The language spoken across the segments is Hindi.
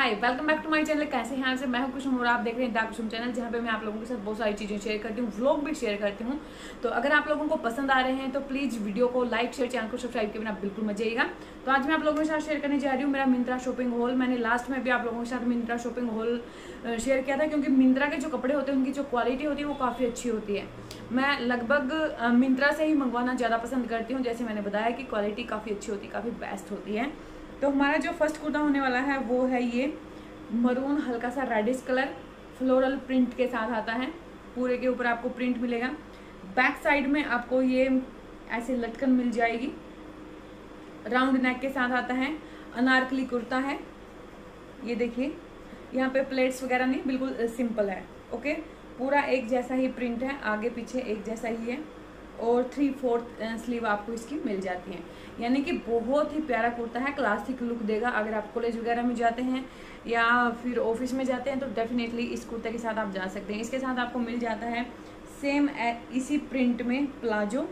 Hi welcome back to my channel कैसे हैं आपसे मैं हूँ कुशुम और आप देख रहे हैं दा कुशुम चैनल जहाँ पे मैं आप लोगों के साथ बहुत सारी चीज़ें शेयर करती हूँ व्लॉग भी शेयर करती हूँ। तो अगर आप लोगों को पसंद आ रहे हैं तो प्लीज़ वीडियो को लाइक शेयर चैनल को सब्सक्राइब के बिना बिल्कुल मत जाइएगा तो आज मैं आप लोगों के साथ शेयर करने जा रही हूँ, मेरा मिंत्रा शॉपिंग हॉल मैंने लास्ट में भी आप लोगों के साथ मिंत्रा शॉपिंग हॉल शेयर किया था, क्योंकि मिंत्रा के जो कपड़े होते हैं, उनकी जो क्वालिटी होती है, वो काफ़ी अच्छी होती है। मैं लगभग मिंत्रा से ही मंगवाना ज़्यादा पसंद करती हूँ, जैसे मैंने बताया कि क्वालिटी काफ़ी अच्छी होती है, काफ़ी बेस्ट होती है। तो हमारा जो फ़र्स्ट कुर्ता होने वाला है, वो है ये मरून हल्का सा रेडिश कलर फ्लोरल प्रिंट के साथ आता है। पूरे के ऊपर आपको प्रिंट मिलेगा। बैक साइड में आपको ये ऐसे लटकन मिल जाएगी। राउंड नेक के साथ आता है। अनारकली कुर्ता है। ये देखिए, यहाँ पे प्लेट्स वगैरह नहीं, बिल्कुल सिंपल है। ओके पूरा एक जैसा ही प्रिंट है, आगे पीछे एक जैसा ही है। और थ्री फोर्थ स्लीव आपको इसकी मिल जाती है। यानी कि बहुत ही प्यारा कुर्ता है क्लासिक लुक देगा। अगर आप कॉलेज वगैरह में जाते हैं या फिर ऑफ़िस में जाते हैं तो डेफिनेटली इस कुर्ते के साथ आप जा सकते हैं। इसके साथ आपको मिल जाता है सेम इसी प्रिंट में प्लाजो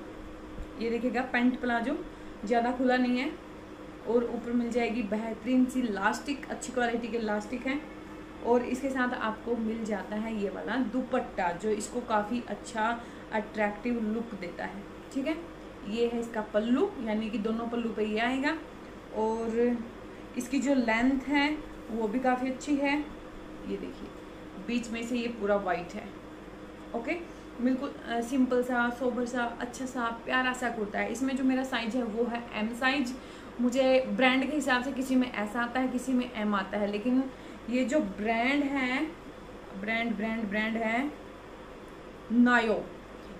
ये देखिएगा पेंट प्लाजो ज़्यादा खुला नहीं है और ऊपर मिल जाएगी बेहतरीन सी लास्टिक अच्छी क्वालिटी के लास्टिक है। और इसके साथ आपको मिल जाता है ये वाला दुपट्टा, जो इसको काफ़ी अच्छा अट्रैक्टिव लुक देता है। ठीक है? ये है इसका पल्लू, यानी कि दोनों पल्लू पे ये आएगा। और इसकी जो लेंथ है, वो भी काफ़ी अच्छी है। ये देखिए, बीच में से ये पूरा वाइट है। ओके बिल्कुल सिंपल सा सोबर सा अच्छा सा, प्यारा सा कुर्ता है। इसमें जो मेरा साइज़ है, वो है एम साइज़ मुझे ब्रांड के हिसाब से किसी में ऐसा आता है, किसी में एम आता है, लेकिन ये जो ब्रांड है ब्रांड ब्रांड ब्रांड है नायो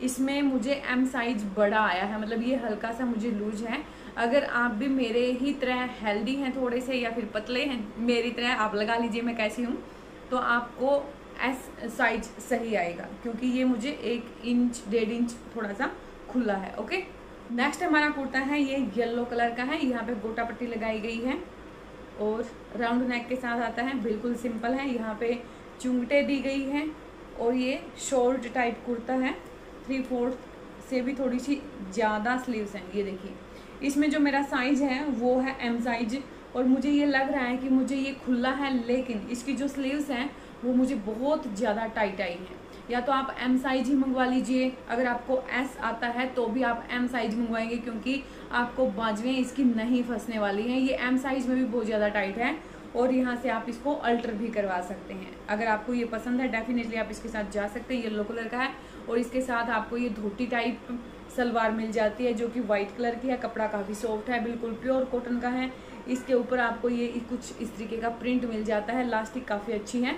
इसमें मुझे एम साइज़ बड़ा आया है मतलब ये हल्का सा मुझे लूज है। अगर आप भी मेरे ही तरह हेल्दी हैं थोड़े से या फिर पतले हैं, मेरी तरह आप लगा लीजिए मैं कैसी हूँ तो आपको एस साइज़ सही आएगा, क्योंकि ये मुझे एक इंच डेढ़ इंच थोड़ा सा खुला है ओके नेक्स्ट हमारा कुर्ता है, ये येलो कलर का है, यहाँ पे गोटा पट्टी लगाई गई है। और राउंड नेक के साथ आता है, बिल्कुल सिंपल है। यहाँ पे चुंगटे दी गई हैं और ये शॉर्ट टाइप कुर्ता है। थ्री फोर्थ से भी थोड़ी सी ज़्यादा स्लीव्स हैं, ये देखिए। इसमें जो मेरा साइज़ है, वो है एम साइज़ और मुझे ये लग रहा है कि मुझे ये खुला है, लेकिन इसकी जो स्लीव्स हैं, वो मुझे बहुत ज़्यादा टाइट आई है। या तो आप एम साइज़ ही मंगवा लीजिए। अगर आपको एस आता है तो भी आप एम साइज़ मंगवाएँगे, क्योंकि आपको बाजवें इसकी नहीं फंसने वाली हैं। ये एम साइज़ में भी बहुत ज़्यादा टाइट है और यहाँ से आप इसको अल्टर भी करवा सकते हैं। अगर आपको ये पसंद है डेफिनेटली आप इसके साथ जा सकते हैं येलो कलर का है और इसके साथ आपको ये धोती टाइप सलवार मिल जाती है, जो कि वाइट कलर की है। कपड़ा काफ़ी सॉफ्ट है, बिल्कुल प्योर कॉटन का है। इसके ऊपर आपको ये कुछ इस तरीके का प्रिंट मिल जाता है। लास्टिक काफ़ी अच्छी है,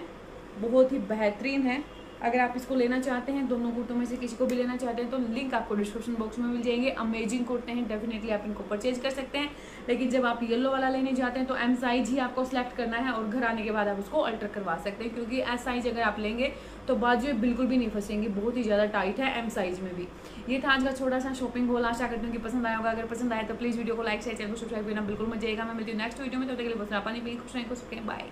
बहुत ही बेहतरीन है। अगर आप इसको लेना चाहते हैं, दोनों कुर्तों में से किसी को भी लेना चाहते हैं तो लिंक आपको डिस्क्रिप्शन बॉक्स में मिल जाएँगे। अमेजिंग कुर्ते हैं डेफिनेटली आप इनको परचेज कर सकते हैं। लेकिन जब आप येलो वाला लेने जाते हैं तो एम साइज़ ही आपको सेलेक्ट करना है और घर आने के बाद आप उसको अल्टर करवा सकते हैं, क्योंकि एस साइज़ अगर आप लेंगे तो बाजू बिल्कुल भी नहीं फंसेंगे, बहुत ही ज़्यादा टाइट है एम साइज़ में भी। ये था आज का छोटा सा शॉपिंग होल आशा करती हूँ कि पसंद आया होगा। अगर पसंद आया तो प्लीज़ वीडियो को लाइक शेयर चैनल को सब्सक्राइब करना बिल्कुल मत जाएगा मैं मिलती हूँ नेक्स्ट वीडियो में तो लिए बस पानी भी खुश रहें बाय